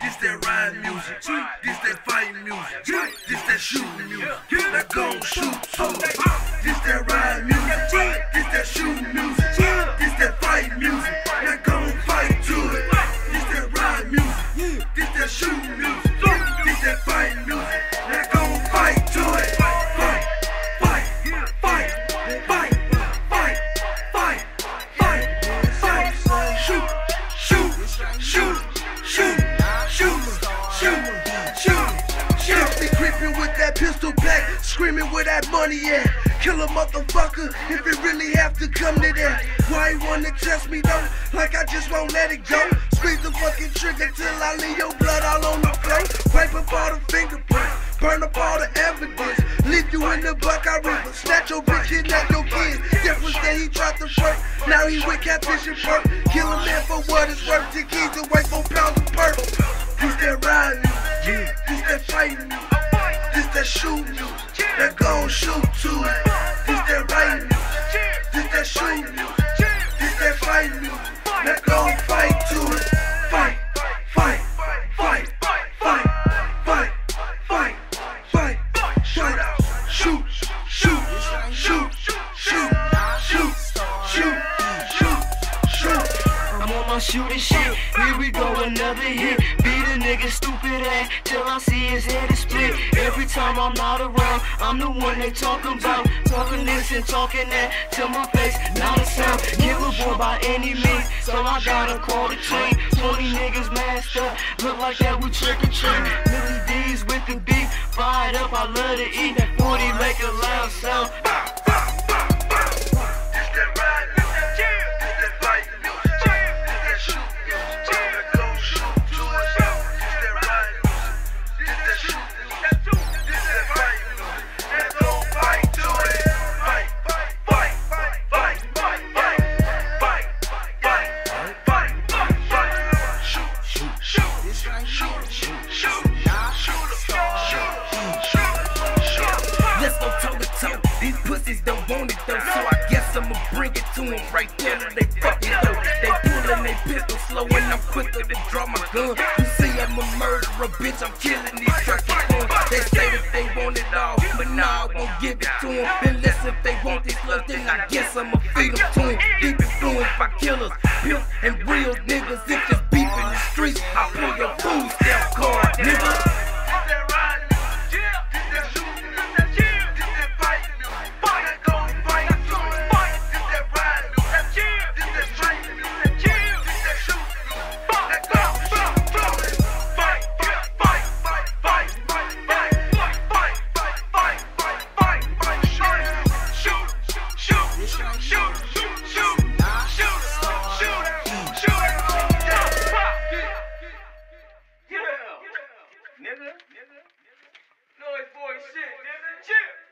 This that ride music, this that fight music, this that shoot music. Now go shoot too. Pistol back, screaming where that money at. Kill a motherfucker if it really have to come to that. Why you wanna test me though? Like I just won't let it go. Squeeze the fucking trigger till I leave your blood all on the floor. Wipe up all the fingerprints, burn up all the evidence. Leave you in the Buckeye River, snatch your bitch, kidnap your kids. Difference that he tried to flirt, now he with catfish and perk. Kill a man for what it's worth, ten keys away, four pounds of perk. This that riding, yeah. This that fighting, that shoot you, that gon' shoot too. Is that right? I'm shooting shit. Here we go, another hit. Beat a nigga stupid ass till I see his head is split. Every time I'm not around, I'm the one they talking about. Talking this and talking that till my face not a sound. Give a boy by any means, so I gotta call the chain. 20 niggas masked up, look like that we trick or treat. Millie D's with the beef, fried up, I love to eat. 40 make a loud sound. Let's go toe to toe. These pussies don't want it though, so I guess I'ma bring it to them right there. They fucking though. They pulling they pistol slow, and I'm quicker to draw my gun. You see, I'm a murderer, bitch. I'm killing these trucking fun. They say that they want it all, but nah, I won't give it to them. Unless if they want this love, then I guess I'ma feed them to them. Deep influenced by killers, pimps, and real niggas. If nigga. Nigga. Noise boy shit, nigga. Chill.